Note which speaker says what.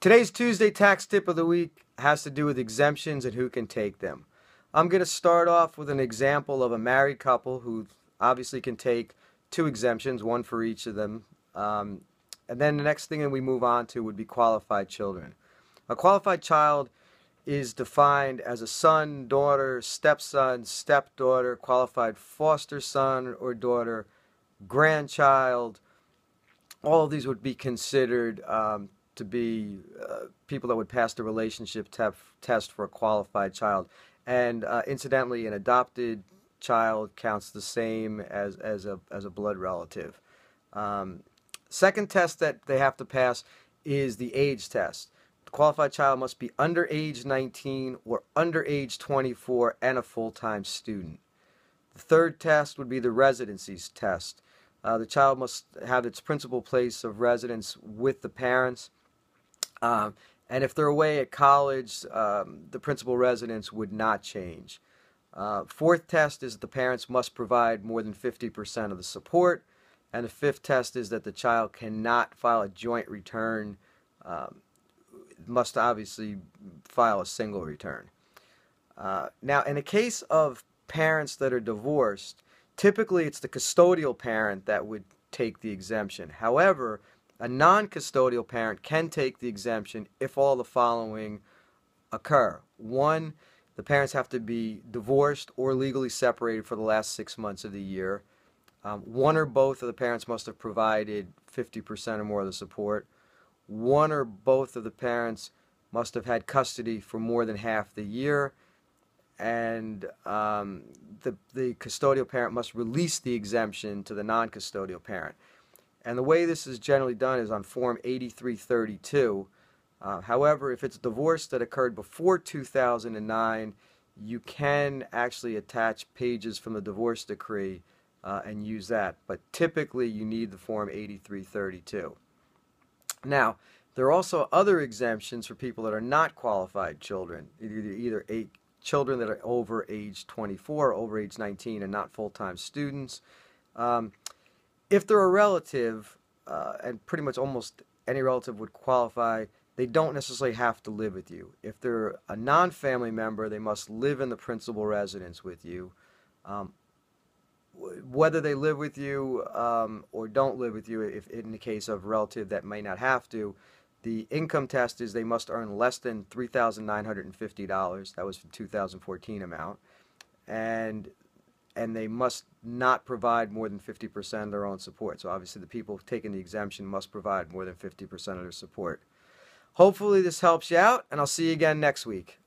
Speaker 1: Today's Tuesday tax tip of the week has to do with exemptions and who can take them. I'm going to start off with an example of a married couple who obviously can take two exemptions, one for each of them. Um, and then the next thing that we move on to would be qualified children. A qualified child is defined as a son, daughter, stepson, stepdaughter, qualified foster son or daughter, grandchild. All of these would be considered um, to be uh, people that would pass the relationship tef- test for a qualified child. And uh, incidentally, an adopted child counts the same as, as, a, as a blood relative. Um, second test that they have to pass is the age test. The qualified child must be under age 19 or under age 24 and a full time student. The third test would be the residencies test. Uh, the child must have its principal place of residence with the parents um, and if they're away at college, um, the principal residence would not change. Uh, fourth test is that the parents must provide more than 50% of the support. And the fifth test is that the child cannot file a joint return, um, must obviously file a single return. Uh, now, in a case of parents that are divorced, typically it's the custodial parent that would take the exemption. However, a non custodial parent can take the exemption if all the following occur. One, the parents have to be divorced or legally separated for the last six months of the year. Um, one or both of the parents must have provided 50% or more of the support. One or both of the parents must have had custody for more than half the year. And um, the, the custodial parent must release the exemption to the non custodial parent. And the way this is generally done is on Form 8332. Uh, however, if it's a divorce that occurred before 2009, you can actually attach pages from the divorce decree uh, and use that. But typically, you need the Form 8332. Now, there are also other exemptions for people that are not qualified children, either, eight, children that are over age 24, over age 19, and not full time students. Um, if they're a relative, uh, and pretty much almost any relative would qualify, they don't necessarily have to live with you. If they're a non family member, they must live in the principal residence with you. Um, whether they live with you um, or don't live with you, if in the case of relative that may not have to, the income test is they must earn less than $3,950. That was the 2014 amount. And and they must not provide more than 50% of their own support. So obviously the people taking the exemption must provide more than 50% of their support. Hopefully this helps you out, and I'll see you again next week.